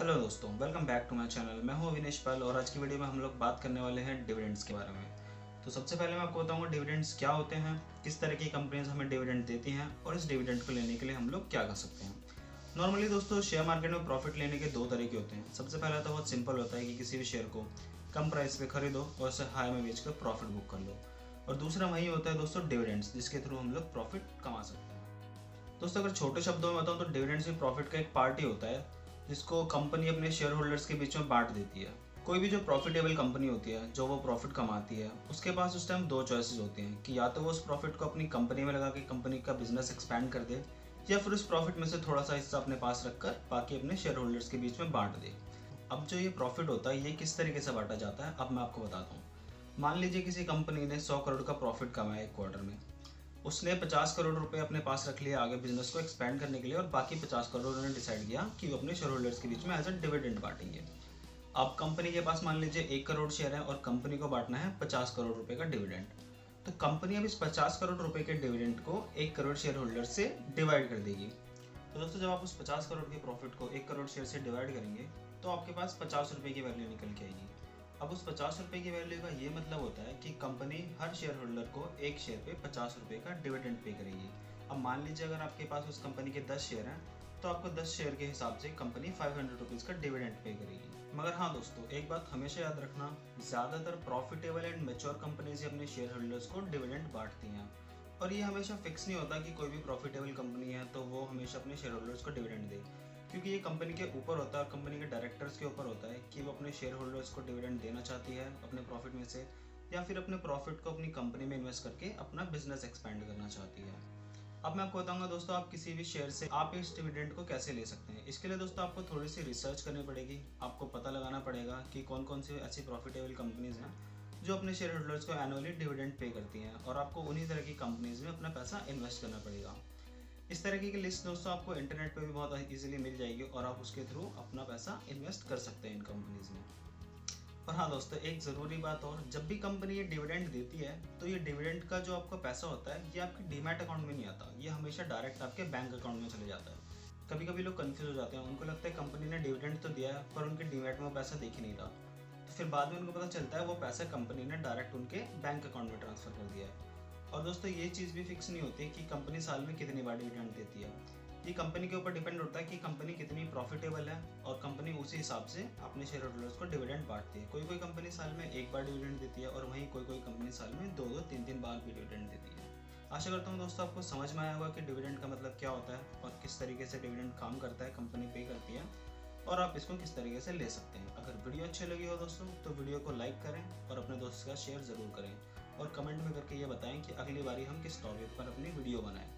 Hello दोस्तों welcome back to my channel मैं हूँ अविनेश पाल और आज की वीडियो में हम लोग बात करने वाले हैं डिविडेंड्स के बारे में। तो सबसे पहले मैं आपको बताऊँगा डिविडेंड्स क्या होते हैं, किस तरह की कंपनीज़ हमें डिविडेंड देती हैं और इस डिविडेंड को लेने के लिए हम लोग क्या कर सकते हैं। नॉर्मली दोस्तों शेयर मार्केट में प्रॉफिट लेने के दो तरीके होते हैं। सबसे पहला तो बहुत सिंपल होता है कि किसी भी शेयर को कम प्राइस पे खरीदो और उसे हाई में बेचकर प्रॉफिट बुक कर लो। और दूसरा वही होता है दोस्तों डिविडेंड्स जिसके थ्रू हम लोग प्रॉफिट कमा सकते हैं। दोस्तों, अगर छोटे शब्दों में बताऊँ तो डिविडेंड्स भी प्रॉफिट का एक पार्ट ही होता है। जिसको कंपनी अपने शेयर होल्डर्स के बीच में बांट देती है। कोई भी जो प्रॉफिटेबल कंपनी होती है, जो वो प्रॉफिट कमाती है, उसके पास उस टाइम दो चॉइसेस होती हैं कि या तो वो उस प्रॉफिट को अपनी कंपनी में लगा के कंपनी का बिज़नेस एक्सपैंड कर दे, या फिर उस प्रॉफिट में से थोड़ा सा हिस्सा अपने पास रखकर बाकी अपने शेयर होल्डर्स के बीच में बांट दे। अब जो ये प्रॉफिट होता है, ये किस तरीके से बांटा जाता है, अब मैं आपको बताता हूँ। मान लीजिए किसी कंपनी ने सौ करोड़ का प्रॉफिट कमाया एक क्वार्टर में। उसने 50 करोड़ रुपए अपने पास रख लिया आगे बिज़नेस को एक्सपेंड करने के लिए और बाकी 50 करोड़ उन्होंने डिसाइड किया कि वो अपने शेयर होल्डर्स के बीच में एज अ डिविडेंड बांटेंगे। अब कंपनी के पास मान लीजिए एक करोड़ शेयर है और कंपनी को बांटना है पचास करोड़ रुपए का डिविडेंड तो कंपनी अब इस पचास करोड़ रुपए के डिविडेंड को एक करोड़ शेयर होल्डर से डिवाइड कर देगी। तो दोस्तों, जब आप उस पचास करोड़ के प्रॉफिट को एक करोड़ शेयर से डिवाइड करेंगे तो आपके पास पचास रुपए की वैल्यू निकल के आएगी। अब उस पचास रुपए की वैल्यू का ये मतलब होता है कि कंपनी हर शेयर होल्डर को एक शेयर पे पचास रुपए का डिविडेंड पे करेगी। अब मान लीजिए अगर आपके पास उस कंपनी के दस शेयर हैं तो आपको दस शेयर के हिसाब से कंपनी फाइव हंड्रेड रुपीज़ का डिविडेंड पे करेगी। मगर हाँ दोस्तों, एक बात हमेशा याद रखना, ज़्यादातर प्रॉफिटेबल एंड मेच्योर कंपनीज़ अपने शेयर होल्डर्स को डिविडेंड बांटती हैं। और ये हमेशा फिक्स नहीं होता कि कोई भी प्रॉफिटेबल कंपनी है तो वो हमेशा अपने शेयर होल्डर्स को डिविडेंड दे। क्योंकि ये कंपनी के ऊपर होता है और कंपनी के डायरेक्टर्स के ऊपर होता है कि वो अपने शेयर होल्डर्स को डिविडेंड देना चाहती है, अपने प्रॉफिट में से, या फिर अपने प्रॉफिट को अपनी कंपनी में इन्वेस्ट करके अपना बिज़नेस एक्सपेंड करना चाहती है। अब मैं आपको बताऊँगा दोस्तों, आप किसी भी शेयर से आप इस डिविडेंड को कैसे ले सकते हैं? इसके लिए दोस्तों आपको थोड़ी सी रिसर्च करनी पड़ेगी, आपको पता लगाना पड़ेगा कि कौन कौन सी ऐसी प्रॉफिटेबल कंपनीज़ हैं। जो अपने शेयर होल्डर्स को एनुअली डिविडेंड पे करती हैं और आपको उन्हीं तरह की कंपनीज़ में अपना पैसा इन्वेस्ट करना पड़ेगा। इस तरीके की लिस्ट दोस्तों आपको इंटरनेट पर भी बहुत ईजिली मिल जाएगी और आप उसके थ्रू अपना पैसा इन्वेस्ट कर सकते हैं इन कंपनीज़ में। और हाँ दोस्तों, एक ज़रूरी बात और, जब भी कंपनी ये डिविडेंड देती है तो ये डिविडेंड का जो आपका पैसा होता है, ये आपके डीमैट अकाउंट में नहीं आता। ये हमेशा डायरेक्ट आपके बैंक अकाउंट में चले जाता है। कभी कभी लोग कन्फ्यूज़ हो जाते हैं। उनको लगता है कंपनी ने डिविडेंड तो दिया है, पर उनके डीमैट में पैसा देख ही नहीं रहा। फिर बाद में उनको पता चलता है वो पैसा कंपनी ने डायरेक्ट उनके बैंक अकाउंट में ट्रांसफ़र कर दिया है। और दोस्तों, ये चीज़ भी फिक्स नहीं होती कि कंपनी साल में कितनी बार डिविडेंड देती है। ये कंपनी के ऊपर डिपेंड होता है कि कंपनी कितनी प्रॉफिटेबल है और कंपनी उसी हिसाब से अपने शेयर होल्डर्स को डिविडेंड बांटती है। कोई कोई कंपनी साल में एक बार डिविडेंड देती है और वहीं कोई कोई कंपनी साल में दो दो, तीन तीन बार भी डिविडेंड देती है। आशा करता हूँ दोस्तों, आपको समझ में आया होगा कि डिविडेंड का मतलब क्या होता है और किस तरीके से डिविडेंड काम करता है कंपनी पे करती है और आप इसको किस तरीके से ले सकते हैं। अगर वीडियो अच्छी लगी हो दोस्तों तो वीडियो को लाइक करें और अपने दोस्तों का शेयर ज़रूर करें। और कमेंट में करके ये बताएँ कि अगली बारी हम किस टॉपिक पर अपनी वीडियो बनाएँ।